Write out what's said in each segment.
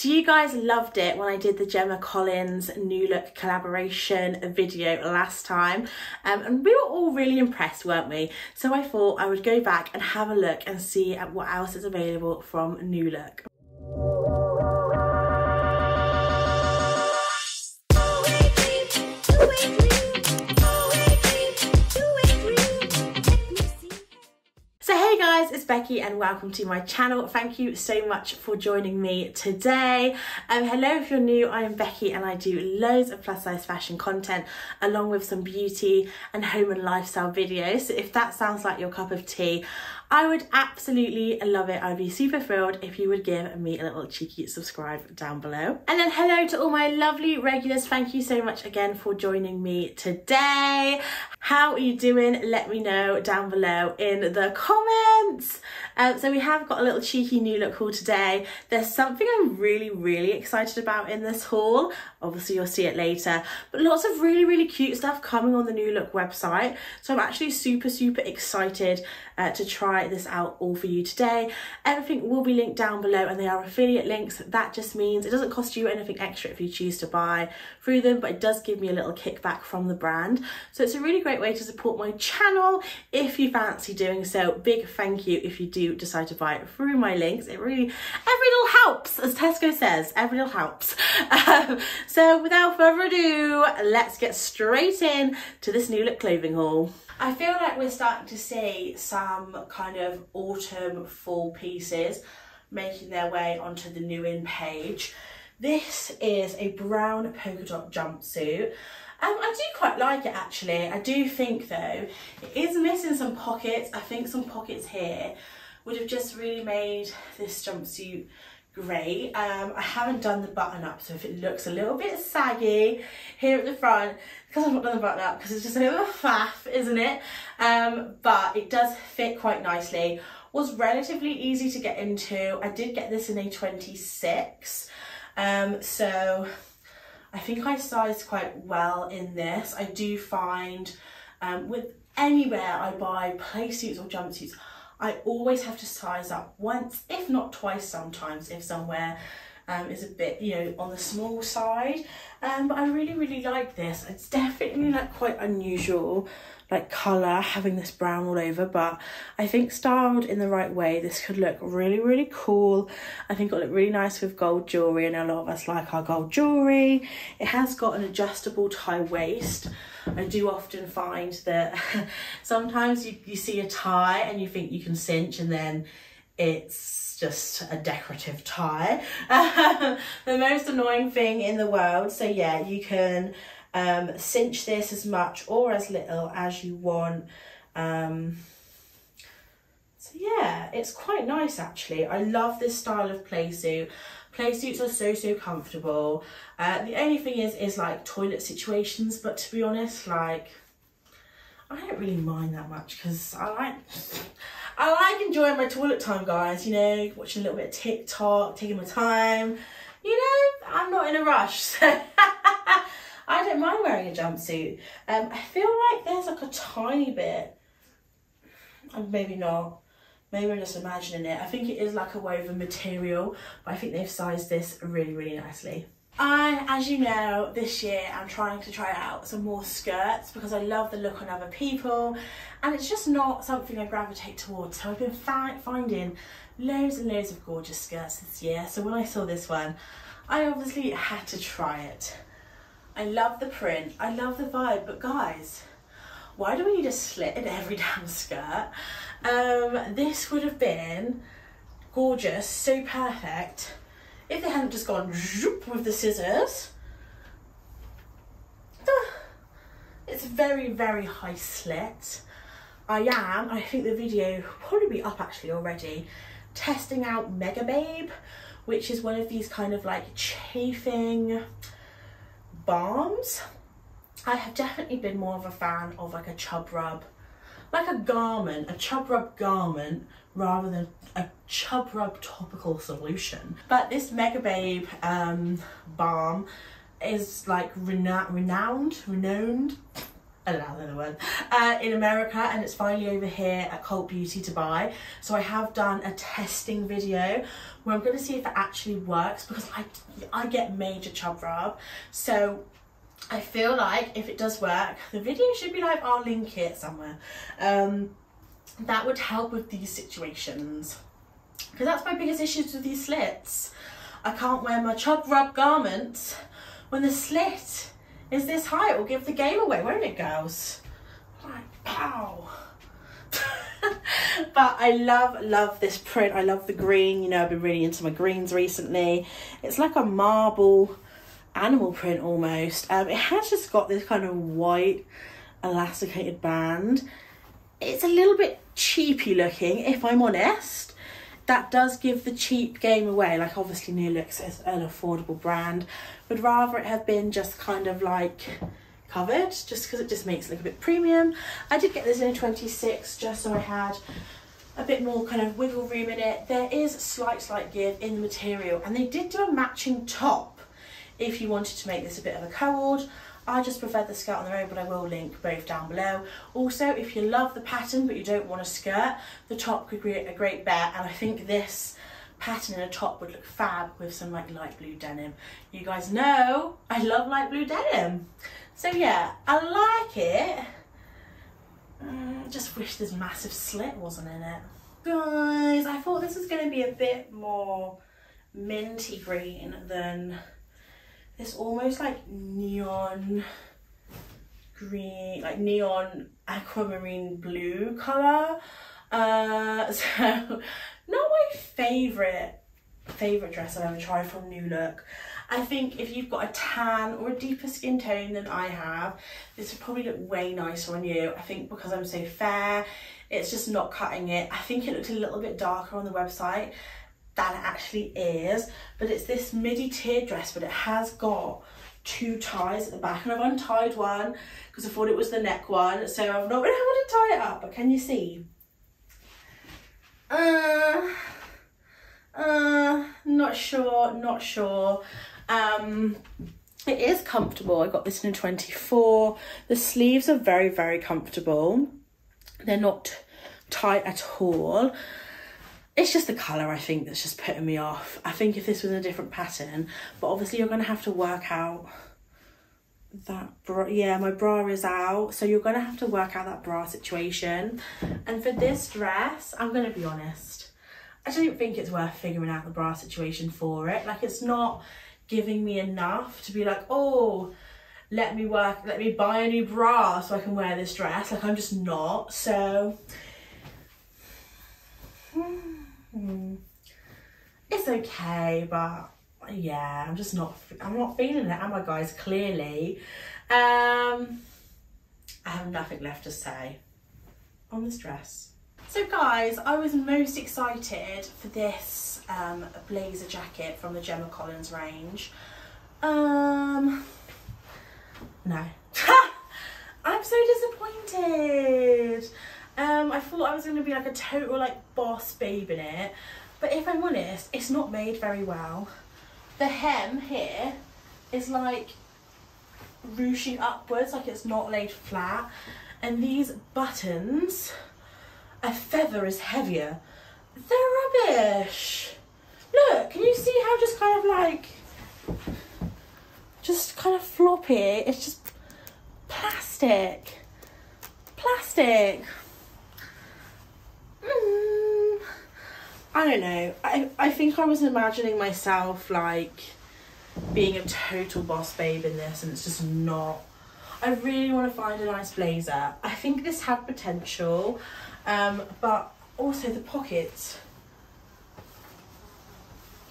So you guys loved it when I did the Gemma Collins New Look collaboration video last time um, and we were all really impressed weren't we? So I thought I would go back and have a look and see at what else is available from New Look. It's Becky and welcome to my channel. Thank you so much for joining me today. Um, hello if you're new, I am Becky and I do loads of plus size fashion content along with some beauty and home and lifestyle videos. So if that sounds like your cup of tea, I would absolutely love it. I'd be super thrilled if you would give me a little cheeky subscribe down below. And then hello to all my lovely regulars. Thank you so much again for joining me today. How are you doing? Let me know down below in the comments. Um, so we have got a little cheeky new look haul today. There's something I'm really, really excited about in this haul. Obviously you'll see it later, but lots of really, really cute stuff coming on the new look website. So I'm actually super, super excited uh, to try this out all for you today. Everything will be linked down below and they are affiliate links. That just means it doesn't cost you anything extra if you choose to buy through them, but it does give me a little kickback from the brand. So it's a really great way to support my channel if you fancy doing so. Big thank you if you do decide to buy it through my links. It really, every little helps, as Tesco says, every little helps. Um, so without further ado, let's get straight in to this new look clothing haul. I feel like we're starting to see some kind of autumn fall pieces making their way onto the new in page. This is a brown polka dot jumpsuit. Um, I do quite like it actually. I do think though, it is missing some pockets. I think some pockets here would have just really made this jumpsuit great. Um, I haven't done the button up, so if it looks a little bit saggy here at the front, because I've not done the button up, because it's just a bit of a faff, isn't it? Um, but it does fit quite nicely. Was relatively easy to get into. I did get this in a 26, um, so I think I sized quite well in this. I do find um, with anywhere I buy play suits or jumpsuits, I always have to size up once, if not twice sometimes, if somewhere um, is a bit, you know, on the small side. Um, but I really, really like this. It's definitely like quite unusual like colour having this brown all over but I think styled in the right way this could look really really cool I think it'll look really nice with gold jewellery and a lot of us like our gold jewellery it has got an adjustable tie waist I do often find that sometimes you, you see a tie and you think you can cinch and then it's just a decorative tie the most annoying thing in the world so yeah you can um, cinch this as much or as little as you want. Um, yeah, it's quite nice actually. I love this style of playsuit. Playsuits are so, so comfortable. Uh, the only thing is, is like toilet situations, but to be honest, like, I don't really mind that much because I like, I like enjoying my toilet time, guys, you know, watching a little bit of TikTok, taking my time. You know, I'm not in a rush, so I don't mind wearing a jumpsuit. Um, I feel like there's like a tiny bit, maybe not, maybe I'm just imagining it. I think it is like a woven material, but I think they've sized this really, really nicely. I, as you know, this year I'm trying to try out some more skirts because I love the look on other people and it's just not something I gravitate towards. So I've been finding loads and loads of gorgeous skirts this year. So when I saw this one, I obviously had to try it. I love the print, I love the vibe, but guys, why do we need a slit in every damn skirt? Um, this would have been gorgeous, so perfect, if they hadn't just gone zoop with the scissors. It's very, very high slit. I am, I think the video probably be up actually already, testing out Megababe, which is one of these kind of like chafing, balms. I have definitely been more of a fan of like a chub rub, like a garment, a chub rub garment rather than a chub rub topical solution. But this Megababe um, balm is like rena renowned, renowned, I don't know the word, uh, in America and it's finally over here at Cult Beauty to buy. So I have done a testing video where I'm going to see if it actually works because I, I get major chub rub. So I feel like if it does work, the video should be like, I'll link it somewhere. Um, that would help with these situations. Because that's my biggest issues with these slits. I can't wear my chub rub garments when the slit is this high. It will give the game away, won't it, girls? Like, pow. but I love, love this print. I love the green. You know, I've been really into my greens recently. It's like a marble animal print almost. Um, it has just got this kind of white elasticated band. It's a little bit cheapy looking, if I'm honest. That does give the cheap game away. Like obviously New Looks is an affordable brand. Would rather it have been just kind of like covered just because it just makes it look a bit premium. I did get this in a 26 just so I had a bit more kind of wiggle room in it. There is slight, slight give in the material and they did do a matching top if you wanted to make this a bit of a co-ord. I just prefer the skirt on their own, but I will link both down below. Also, if you love the pattern, but you don't want a skirt, the top could be a great bet. And I think this pattern in a top would look fab with some like light blue denim. You guys know I love light blue denim. So yeah, I like it. Mm, just wish this massive slit wasn't in it. Guys, I thought this was going to be a bit more minty green than this almost like neon green, like neon aquamarine blue colour. Uh, so, not my favourite favourite dress I've ever tried from New Look. I think if you've got a tan or a deeper skin tone than I have, this would probably look way nicer on you. I think because I'm so fair, it's just not cutting it. I think it looked a little bit darker on the website than it actually is, but it's this midi tier dress, but it has got two ties at the back and I've untied one because I thought it was the neck one, so I've not been able to tie it up, but can you see? Uh, uh, not sure, not sure. Um, it is comfortable. I got this in a 24. The sleeves are very, very comfortable. They're not tight at all. It's just the colour, I think, that's just putting me off. I think if this was a different pattern, but obviously you're going to have to work out that bra. Yeah, my bra is out. So you're going to have to work out that bra situation. And for this dress, I'm going to be honest. I don't think it's worth figuring out the bra situation for it. Like it's not giving me enough to be like, oh, let me work, let me buy a new bra so I can wear this dress. Like I'm just not. So hmm, it's okay, but yeah, I'm just not, I'm not feeling it, am I guys? Clearly. Um, I have nothing left to say on this dress. So guys, I was most excited for this um, blazer jacket from the Gemma Collins range. Um, no. I'm so disappointed. Um, I thought I was going to be like a total like boss babe in it. But if I'm honest, it's not made very well. The hem here is like ruching upwards, like it's not laid flat. And these buttons a feather is heavier. They're rubbish. Look, can you see how just kind of like, just kind of floppy? It's just plastic. Plastic. Mm, I don't know. I, I think I was imagining myself like being a total boss babe in this and it's just not. I really want to find a nice blazer. I think this had potential. Um, but also the pockets,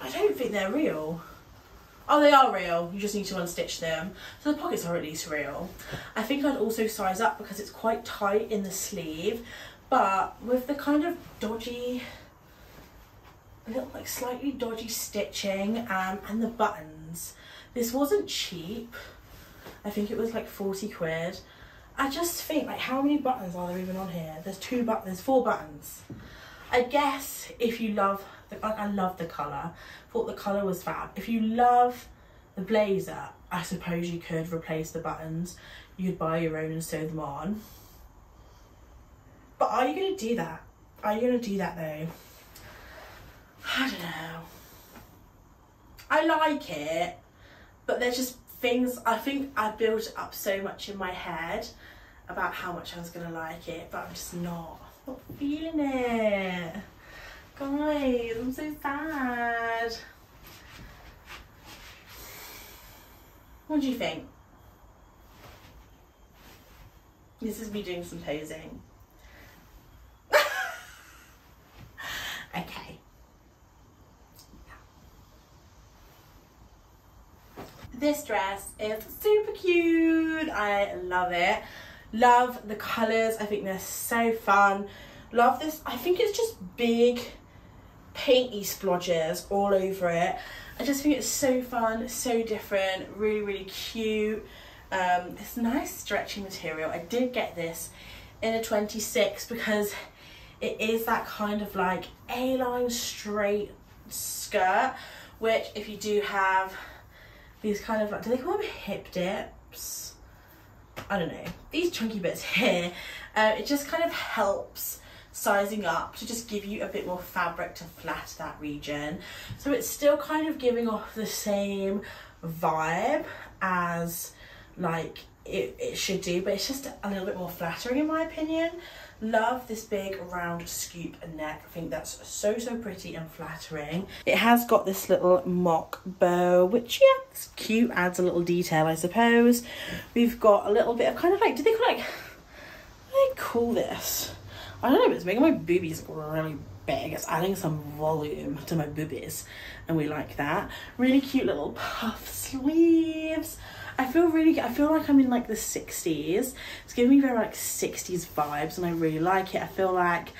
I don't think they're real. Oh, they are real. You just need to unstitch them. So the pockets are at least real. I think I'd also size up because it's quite tight in the sleeve. But with the kind of dodgy, a little like slightly dodgy stitching um, and the buttons, this wasn't cheap. I think it was like 40 quid. I just think like how many buttons are there even on here? There's two buttons, there's four buttons. I guess if you love, the, like I love the colour, thought the colour was fab. If you love The blazer, I suppose you could replace the buttons. You'd buy your own and sew them on. But are you going to do that? Are you going to do that though? I don't know. I like it, but there's just things, I think I built up so much in my head about how much I was going to like it, but I'm just not, not feeling it. Guys, I'm so sad. What do you think? This is me doing some posing. okay. This dress is super cute. I love it. Love the colours. I think they're so fun. Love this. I think it's just big painty splodges all over it. I just think it's so fun, so different, really, really cute. Um, it's nice stretchy material. I did get this in a 26 because it is that kind of like A-line straight skirt, which if you do have these kind of like, do they call them hip dips? I don't know. These chunky bits here, uh, it just kind of helps sizing up to just give you a bit more fabric to flat that region. So it's still kind of giving off the same vibe as like it, it should do, but it's just a little bit more flattering in my opinion. Love this big round scoop neck. I think that's so, so pretty and flattering. It has got this little mock bow, which yeah, it's cute, adds a little detail, I suppose. We've got a little bit of kind of like, do they call like, they call this? I don't know, but it's making my boobies really big. It's adding some volume to my boobies and we like that. Really cute little puff sleeves. I feel really, I feel like I'm in like the 60s. It's giving me very like 60s vibes and I really like it. I feel like,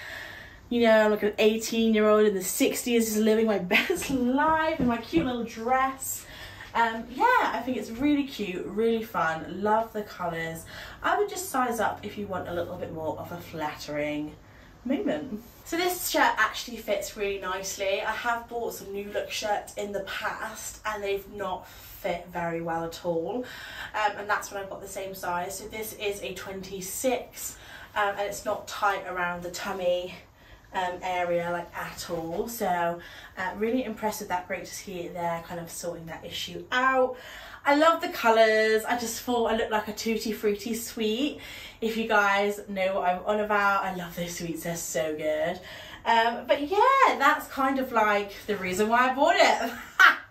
you know, like an 18 year old in the 60s is living my best life in my cute little dress. Um, yeah, I think it's really cute, really fun, love the colours. I would just size up if you want a little bit more of a flattering moment. So this shirt actually fits really nicely. I have bought some new look shirts in the past and they've not fit very well at all. Um, and that's when I got the same size. So this is a 26 um, and it's not tight around the tummy um, area like at all. So uh, really impressed with that. Great to see it there kind of sorting that issue out. I love the colours. I just thought I looked like a tutti frutti sweet. If you guys know what I'm on about, I love those sweets. They're so good. Um, but yeah, that's kind of like the reason why I bought it.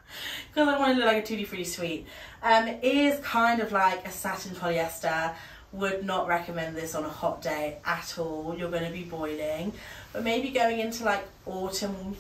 Because I wanted to look like a tutti frutti sweet. Um, it is kind of like a satin polyester would not recommend this on a hot day at all. You're going to be boiling. But maybe going into like autumn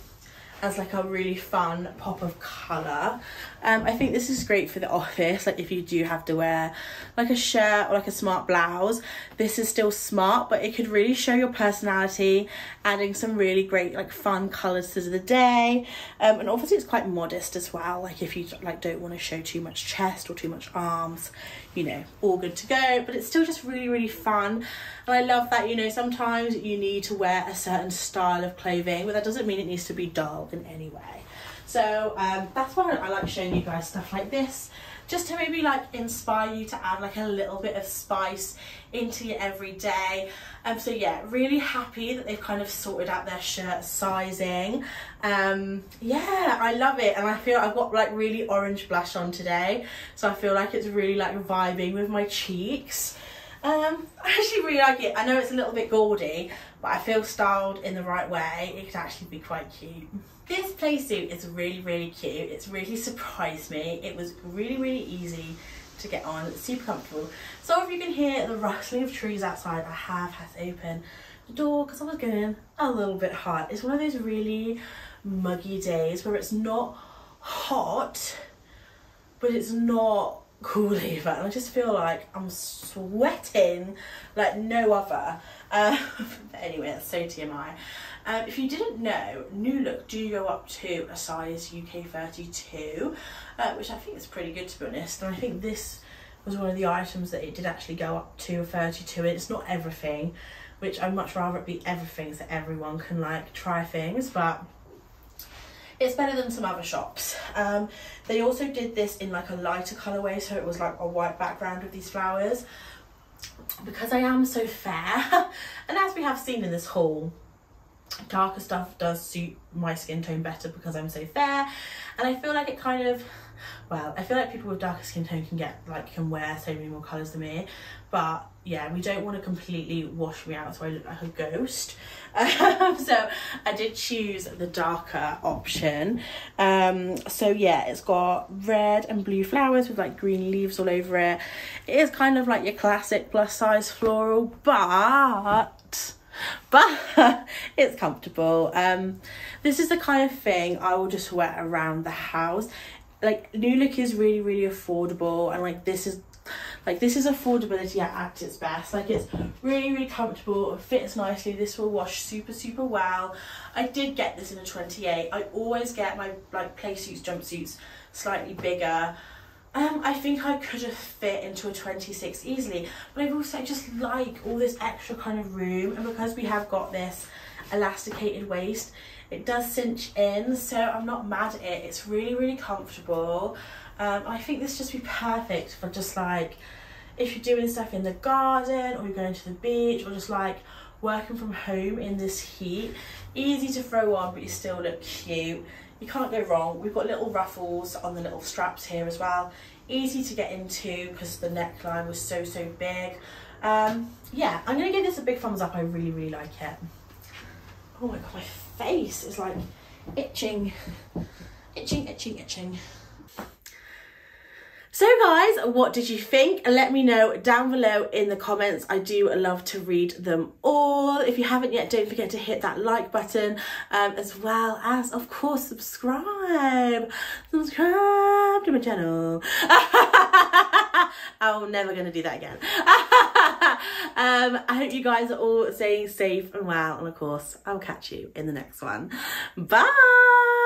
as like a really fun pop of colour. Um, I think this is great for the office, like if you do have to wear like a shirt or like a smart blouse, this is still smart, but it could really show your personality, adding some really great like fun colours to the day. Um, and obviously it's quite modest as well, like if you like don't want to show too much chest or too much arms, you know, all good to go, but it's still just really, really fun. And I love that, you know, sometimes you need to wear a certain style of clothing, but that doesn't mean it needs to be dull in any way. So um, that's why I like showing you guys stuff like this just to maybe like inspire you to add like a little bit of spice into your everyday. Um so yeah really happy that they've kind of sorted out their shirt sizing. Um yeah i love it and i feel i've got like really orange blush on today so i feel like it's really like vibing with my cheeks. Um i actually really like it. I know it's a little bit gaudy but i feel styled in the right way. It could actually be quite cute this playsuit is really, really cute. It's really surprised me. It was really, really easy to get on. Super comfortable. So if you can hear the rustling of trees outside, I have had to open the door because I was getting a little bit hot. It's one of those really muggy days where it's not hot, but it's not cool either. And I just feel like I'm sweating like no other. Uh, but anyway, that's so TMI. Um, if you didn't know, New Look do go up to a size UK 32, uh, which I think is pretty good to be honest. And I think this was one of the items that it did actually go up to a 32. It's not everything, which I'd much rather it be everything so everyone can like try things, but it's better than some other shops. Um, they also did this in like a lighter colourway, so it was like a white background with these flowers. Because I am so fair, and as we have seen in this haul, darker stuff does suit my skin tone better because I'm so fair, and I feel like it kind of well I feel like people with darker skin tone can get like can wear so many more colours than me. But yeah we don't want to completely wash me out so I look like a ghost. Um, so I did choose the darker option. Um, so yeah it's got red and blue flowers with like green leaves all over it. It is kind of like your classic plus size floral but but it's comfortable. Um this is the kind of thing i will just wear around the house. Like new look is really really affordable and like this is like this is affordability at, its best. Like it's really really comfortable. It fits nicely. This will wash super super well. I did get this in a 28 i always get my like play suits jumpsuits slightly bigger um, I think I could have fit into a 26 easily, but I've also just like all this extra kind of room, and because we have got this elasticated waist, it does cinch in, so I'm not mad at it. It's really, really comfortable. Um, I think this just be perfect for just like, if you're doing stuff in the garden, or you're going to the beach, or just like working from home in this heat. Easy to throw on, but you still look cute you can't go wrong. We've got little ruffles on the little straps here as well. Easy to get into because the neckline was so, so big. Um, yeah, I'm going to give this a big thumbs up. I really, really like it. Oh my god, my face is like itching. Itching, itching, itching. So guys, what did you think? Let me know down below in the comments. I do love to read them all. If you haven't yet, don't forget to hit that like button um, as well as, of course, subscribe. Subscribe to my channel. I'm never going to do that again. um, I hope you guys are all staying safe and well. And of course, I'll catch you in the next one. Bye.